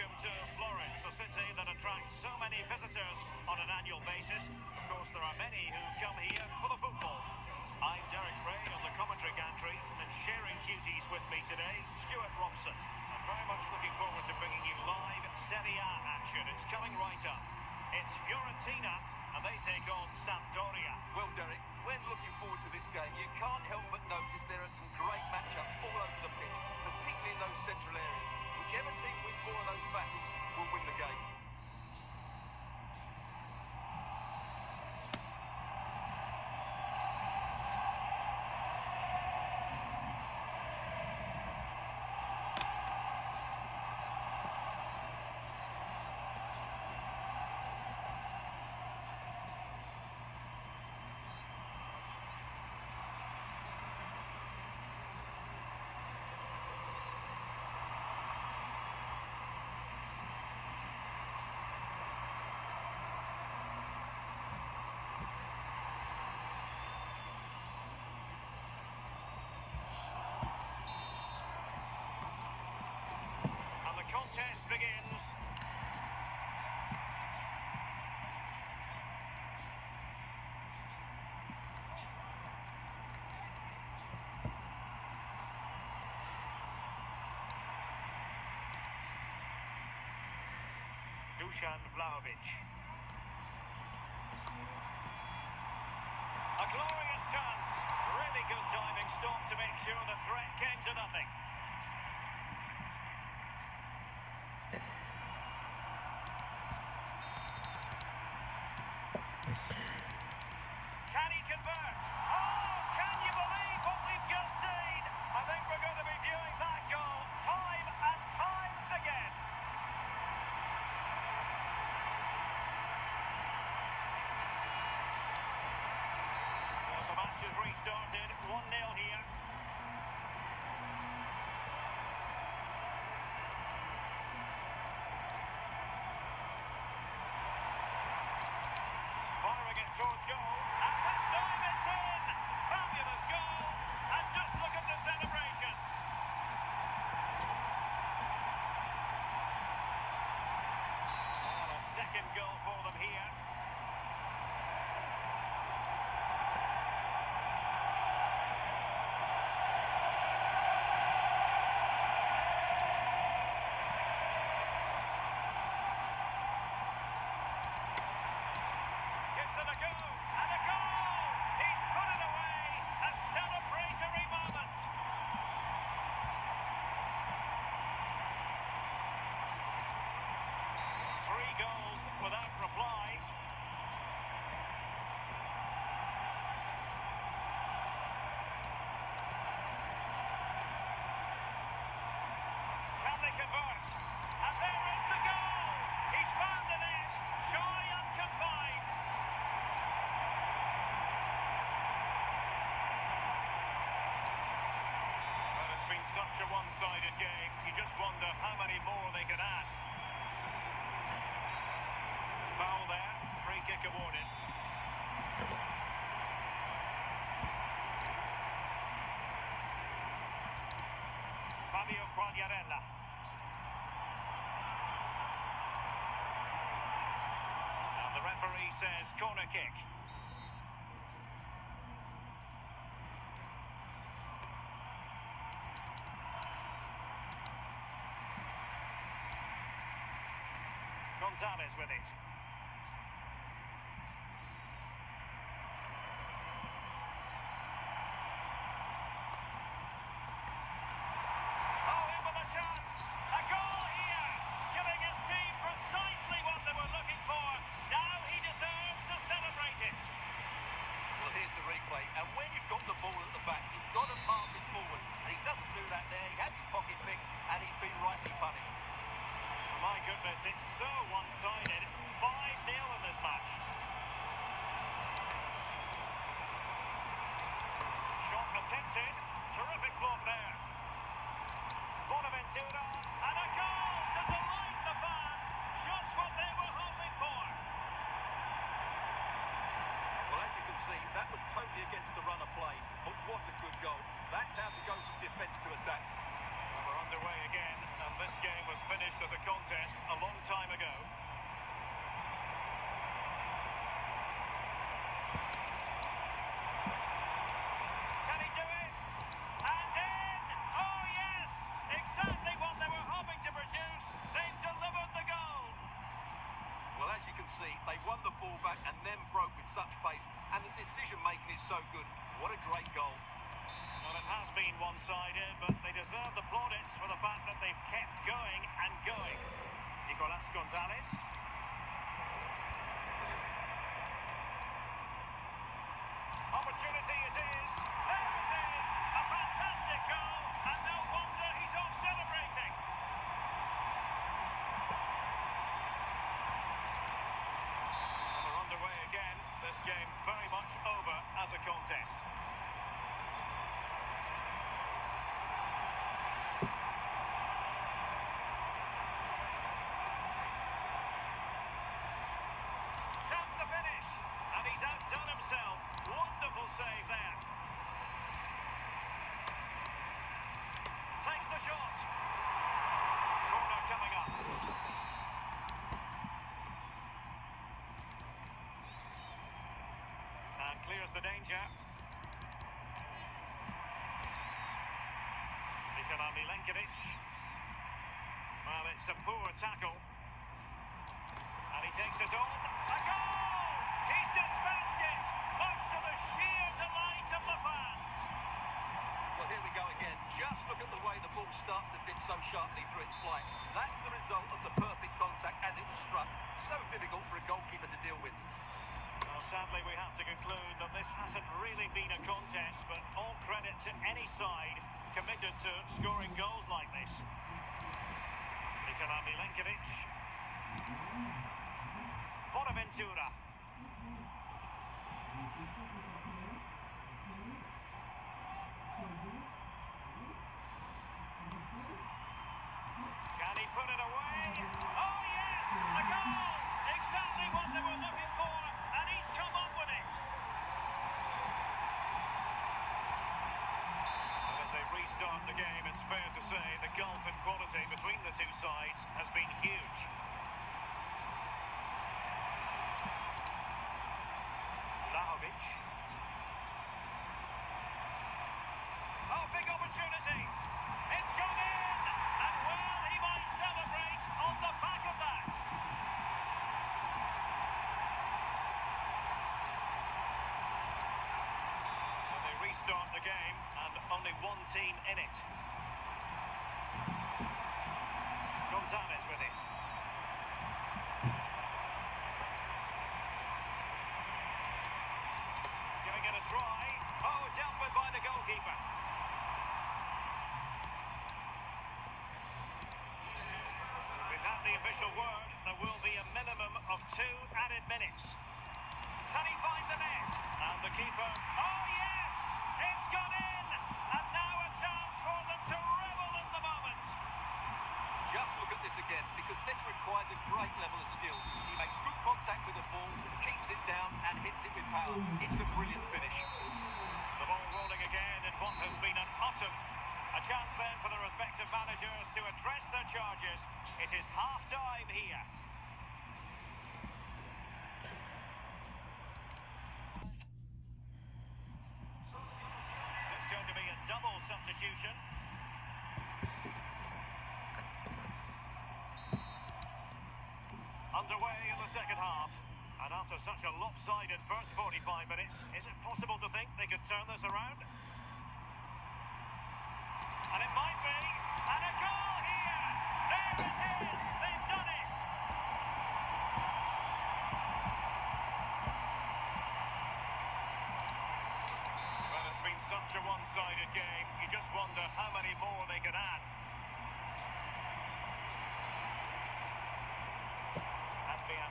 welcome to Florence, a city that attracts so many visitors on an annual basis. Of course, there are many who come here for the football. I'm Derek Ray on the commentary gantry, and sharing duties with me today, Stuart Robson. I'm very much looking forward to bringing you live Serie A action. It's coming right up. It's Fiorentina, and they take on Sampdoria. Well, Derek, when looking forward to this game, you can't help but Contest begins. Dusan Vlahovic. A glorious chance. Really good diving stop to make sure the threat came to nothing. Can he convert? Oh, can you believe what we've just seen? I think we're going to be viewing that goal time and time again. So the match has restarted, 1-0 here. Firing it towards goal, and this time it's in! Fabulous goal, and just look at the celebrations. And a second goal for them here. Gives it a go, and a goal! He's put it away! A celebratory moment! Three goals without replies. Can they convert? And there is the goal! He's found the net! Joy unconfined! Well, it's been such a one-sided game. You just wonder how many more they can add. Foul there. Free kick awarded. Fabio Quagliarella. And the referee says corner kick. Gonzalez with it. Oh, in with a chance. A goal here, giving his team precisely what they were looking for. Now he deserves to celebrate it. Well, here's the replay. And when you've got the ball at the back, you've got to pass it forward. And he doesn't do that there. He has his pocket picked, and he's been rightly punished. My goodness, it's so one-sided. 5-0 in this match. Shot attempted. Terrific block there. Bonaventura. And a goal to delight the fans. Just what they were hoping for. Well, as you can see, that against the run of play. But what a good goal. That's how to go from defence to attack. Well, we're underway again, and this game was finished as a contest a long time ago. Can he do it? And in! Oh yes! Exactly what they were hoping to produce. They've delivered the goal. Well, as you can see, they won the ball back and then broke with such pace, and the decision-making is so good. What a great goal. Well, it has been one-sided, but they deserve the plaudits for the fact that they've kept going and going. Nicolas Gonzalez. Opportunity it is. There it is. A fantastic goal, and no wonder he's off celebrating. And they're underway again. This game very much over as a contest. Chance to finish, and he's outdone himself. Wonderful save there. Takes the shot. Corner coming up. And clears the danger. Nikola Milenkovic. Well, it's a poor tackle. And he takes it on. A goal! He's dispatched it, much to the sheer delight of the fans. Well, here we go again. Just look at the way the ball starts to dip so sharply through its flight. That's the result of the perfect contact as it was struck. So difficult for a goalkeeper to deal with. Well, sadly, we have to conclude that this hasn't really been a contest, but all credit to any side committed to scoring goals like this. Nikola Milenkovic. Bonaventura. Can he put it away? Oh, yes! A goal! Exactly what they were looking for, and he's come up with it. And restart the game, it's fair to say the gulf in quality between the two sides has been huge. Vlahovic. Oh, big opportunity. It's gone in. And well, he might celebrate on the back of that. So they restart the game only one team in it. Gonzalez with it. Giving it a try. Oh, dampened by the goalkeeper. We've the official word. There will be a minimum of two added minutes. Can he find the net? And the keeper. This requires a great level of skill. He makes good contact with the ball, keeps it down, and hits it with power. It's a brilliant finish. The ball rolling again in what has been an autumn. A chance then for the respective managers to address their charges. It is half-time here. It's going to be a double substitution. Underway in the second half. And after such a lopsided first 45 minutes, is it possible to think they could turn this around?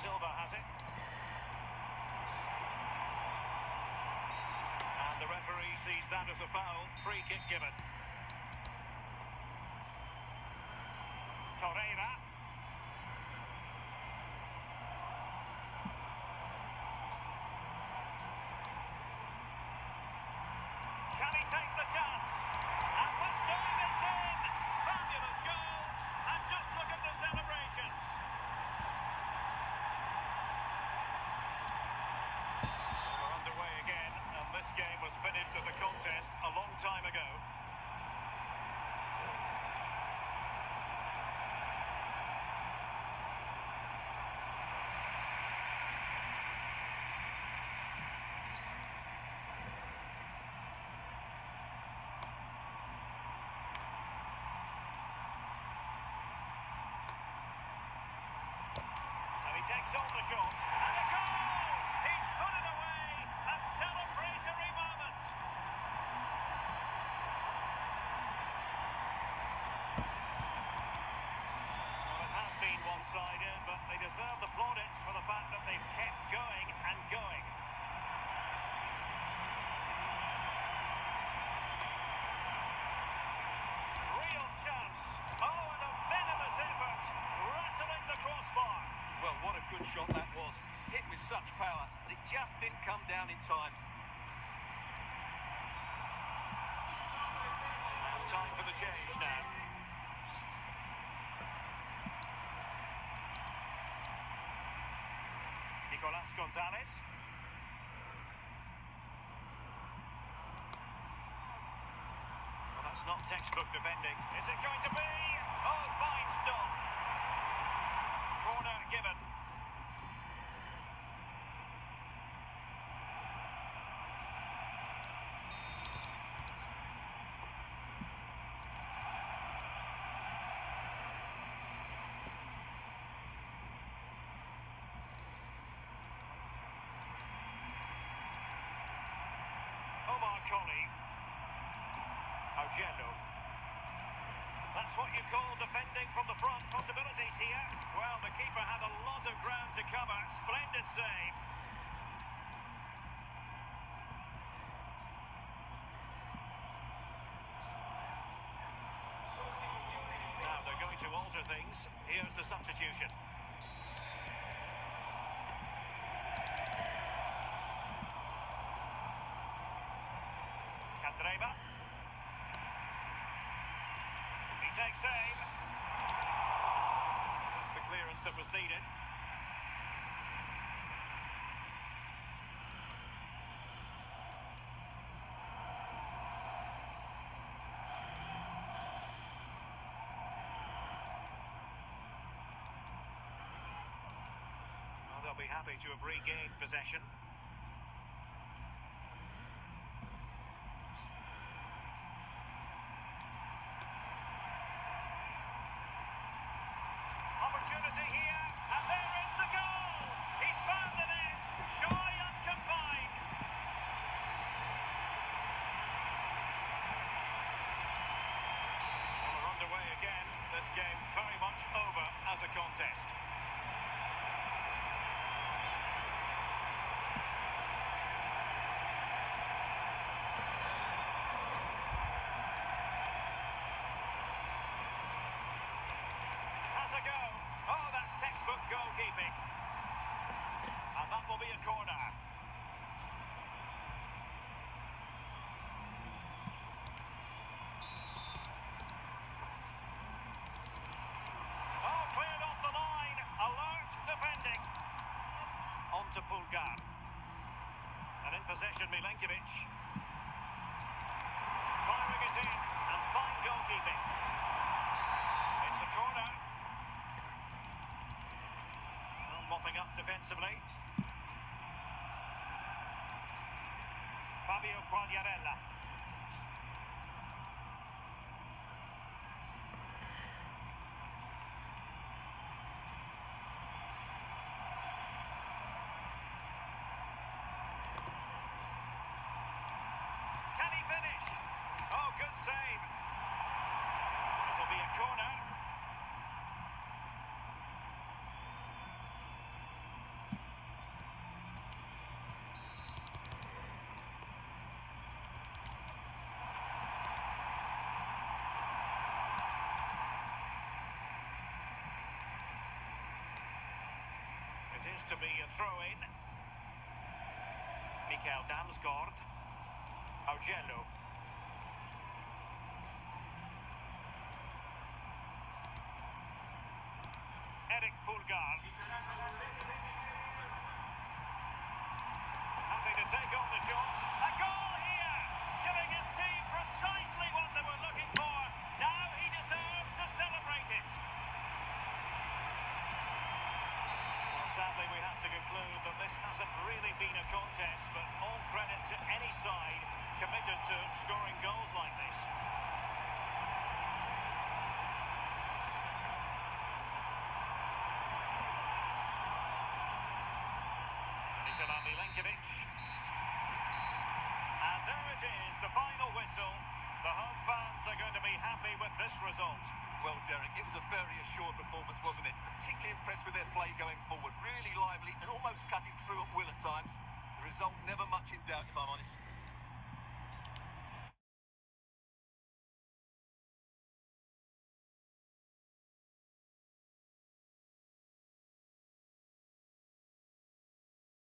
Silva has it. And the referee sees that as a foul. Free kick given. Torreira. Can he take the chance? And this time it's in! Fabulous takes on the shot. And a goal! He's put it away! A celebratory moment! Well, it has been one-sided, but they deserve the plaudits for the fact that they've kept going and going. Real chance. Oh, and a venomous effort, rattling the crossbar. Well, what a shot that was. Hit with such power, but it just didn't come down in time. And time for the change now. Nicolas Gonzalez. Well, that's not textbook defending. Is it going to be? Oh, fine stop. Corner given. Colley. Augello. That's what you call defending from the front. Possibilities here. Well, the keeper had a lot of ground to cover. Splendid save. Now they're going to alter things. Here's the substitution. Candreva. He. That's the clearance that was needed. Well, they'll be happy to have regained possession. Opportunity here, and there is the goal! He's found the net! Joy uncombined! Well, we're underway again. This game very much over as a contest. Has a go. Oh, that's textbook goalkeeping. And that will be a corner. Cleared off the line. Alert defending. To Pulgar. And in possession, Milenkovic. Firing it in. And fine goalkeeping. It's a corner. Well, mopping up. Fabio Quagliarella. Can he finish? Oh, good save. It'll be a corner. It is to be a throw-in. Mikael Damsgaard. Augello. Erick Pulgar. Happy to take on the shot. A goal here, giving his team precisely what they were looking for. Now he deserves to celebrate it. Well, sadly, we have to conclude that this hasn't really been a contest, but all credit to any side committed to scoring goals like this. And there it is, the final whistle. The home fans are going to be happy with this result. Well, Derek, it was a very assured performance, wasn't it? Particularly impressed with their play going forward. Really lively and almost cutting through at will at times. The result never much in doubt, if I'm honest.